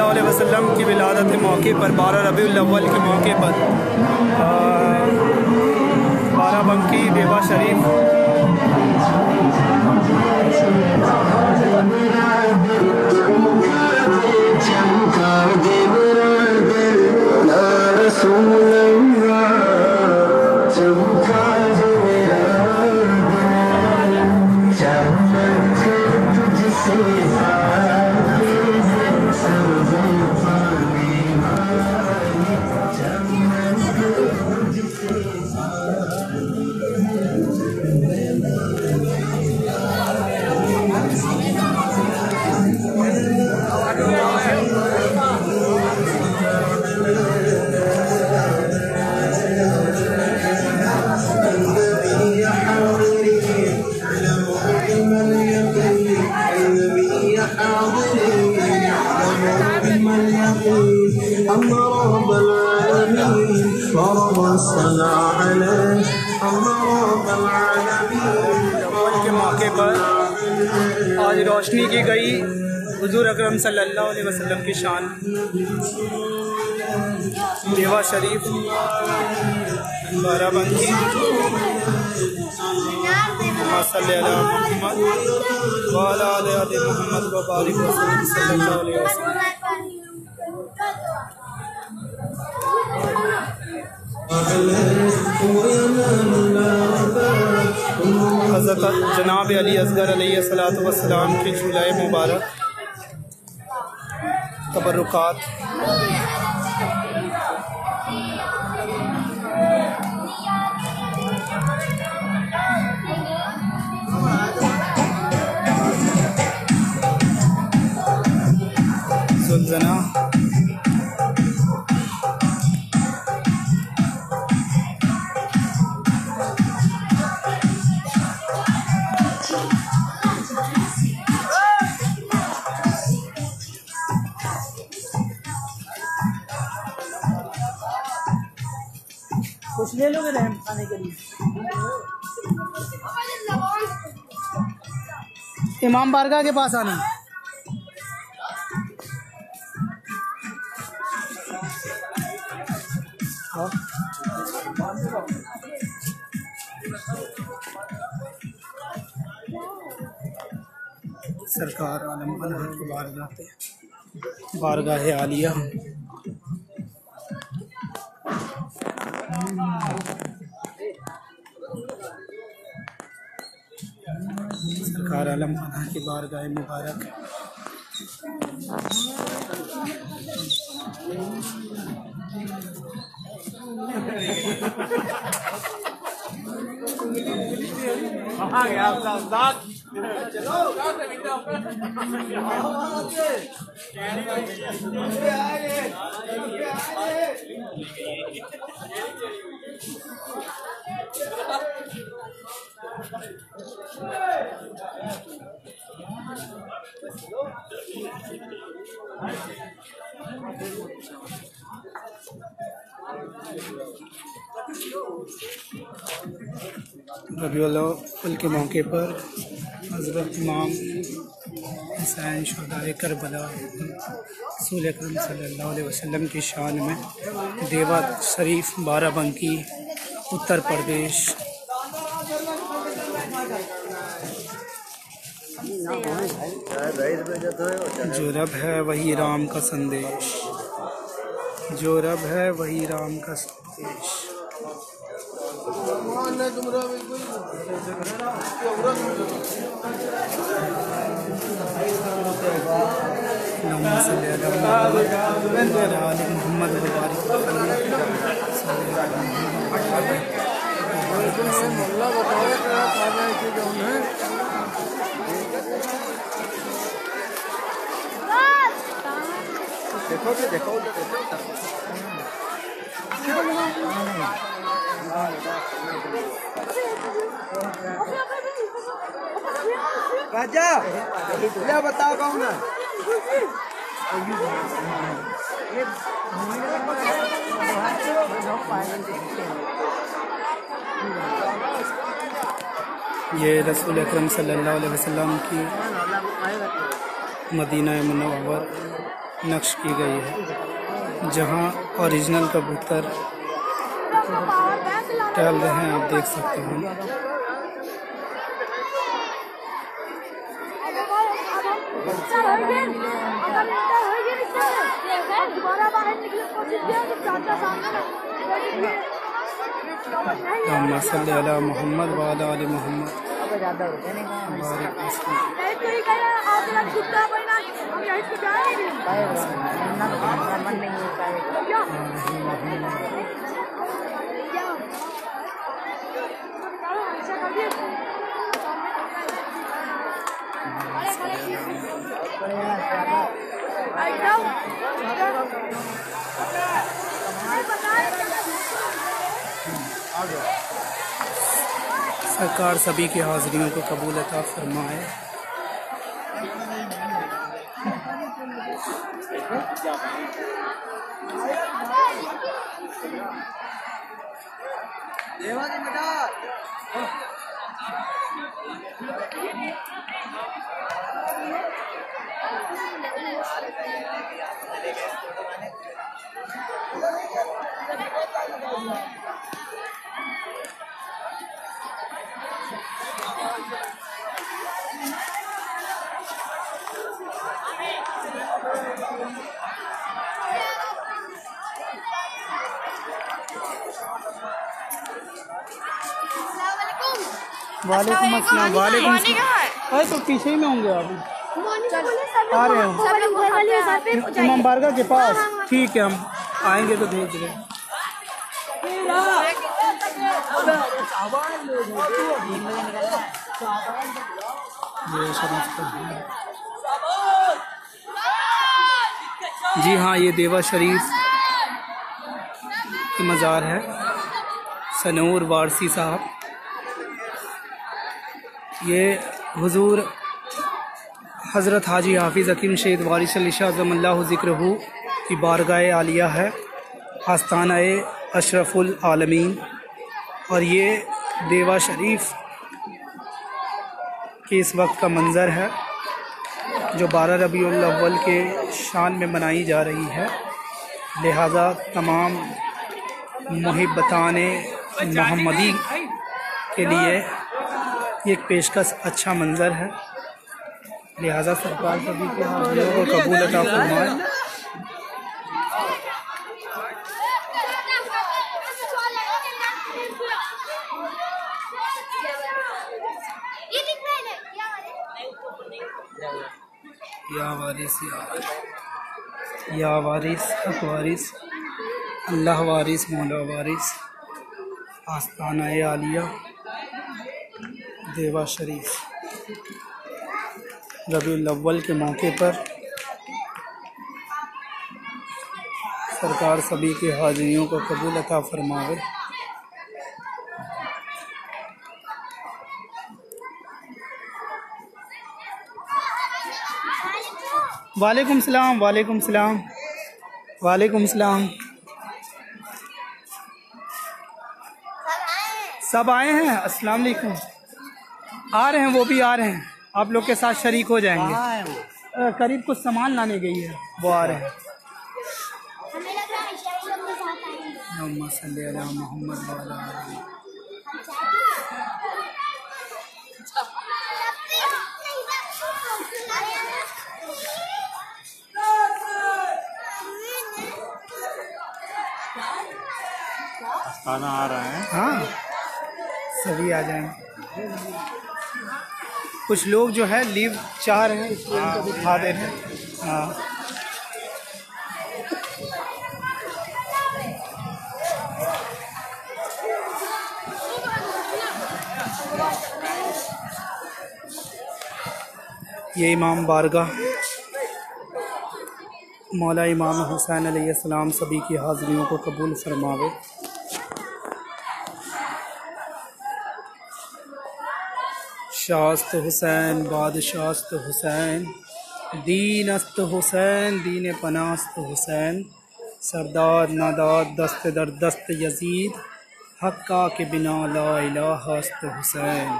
اللہ علیہ وسلم کی ولادت موقع پر بارہ ربیع الاول کے موقع پر بارہ بنکی دیوا شریف۔ فرض الصلاة عليه رب العالمين. کے موقع پر آج روشنی کی گئی حضور اکرم صلی اللہ علیہ وسلم کی شان دیوا شریف، بارہ بنکی صلی اللہ محمد وعلا علیہ محمد و بارک وسلم صلی اللہ علیہ وسلم۔ حضرت جناب علی اصغر علیہ السلام والسلام کی مبارک تبرکات۔ لو کے لیے امام بارگاہ کے پاس آنا۔ سرکار عالم بنا کی بارگاہ پہ بارگاہ عالیہ۔ سرکار عالم بنا کی بارگاہ مبارک۔ چلو ربیع الاول کے موقع پر حضرت امام حسین شہدائے کربلا رسول اکرم صلی اللہ علیہ وسلم کی شان میں دیوا شریف بارہ بنکی اتر پردیش۔ جو رب ہے وہی رام کا سندیش۔ جو رب ہے وہی رام کا سندیش۔ محمد وعلى آل محمد وبارك راجا یہ بتاؤ کون ہے یہ رسول اکرم صلی اللہ علیہ وسلم کی مدینہ منور نقش کی گئی ہے، جہاں اوریجنل کبوتر ٹہل رہے ہیں، آپ دیکھ سکتے ہیں۔ اللہم صلی علی محمد۔ وعلی علی محمد بارک وسلم سرکار سبھی کی حاضریوں کو قبول عطا فرمائے۔ وعلیکم السلام وعلیکم السلام۔ ارے تو پیچھے ہی میں ہوں گے آپ آ رہے ہیں۔ امام بارگاہ کے پاس۔ ٹھیک ہے ہم آئیں گے تو بھیج رہے ہیں یہ شریف کا ہے۔ جی ہاں یہ دیوا شریف۔ کی مزار ہے۔ سنور وارسی صاحب۔ یہ حضور حضرت حاجی حافظ حکیم شہید وارث علی شاہ ضم اللہ ذکر کی بارگاہ عالیہ ہے۔ آستانہ اشرف العالمین۔ اور یہ دیوا شریف کے اس وقت کا منظر ہے، جو بارہ ربیع الاول کے شان میں منائی جا رہی ہے۔ لہذا تمام محبتان محمدی کے لیے یہ ایک پیشکش اچھا منظر ہے۔ لہذا سرکار سبھی کے حاضروں کو قبول عطا فرمائے۔ یا وارث۔ یا وارث، حق وارث۔ اللہ وارث، مولا وارث، آستانہ عالیہ دیوا شریف۔ ربیع الاول کے موقع پر سرکار سبھی کے حاضریوں کو قبول عطا فرماوے۔ وعلیکم السلام وعلیکم السلام وعلیکم السلام۔ سب آئے ہیں۔ السلام علیکم۔ آ رہے ہیں وہ بھی آ رہے ہیں۔ آپ لوگ کے ساتھ شریک ہو جائیں گے۔ قریب کچھ سامان لانے گئی ہے۔ وہ آ رہے ہیں۔ ہمیں لگ رہا ہے شاید لوگ کے ساتھ آئیں گے اللہم صلی علی محمد کھانا آ رہا ہے۔ ہاں۔ سبھی آ جائیں۔ گے کچھ لوگ جو ہے لیو چاہ رہے ہیں، اس لیے ان کو دے رہے ہیں۔ ہاں۔ یہ امام بارگاہ، مولا امام حسین علیہ السلام سبھی کی حاضریوں کو قبول فرماوے۔ شاست حسین، بادشاست حسین دین است حسین، دین پناست حسین، سردار ناداد، دست در دست یزید، حقا کے بنا لا الہ است حسین۔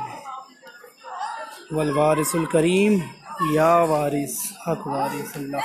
والوارث الکریم، یا وارث، حق وارث اللہ۔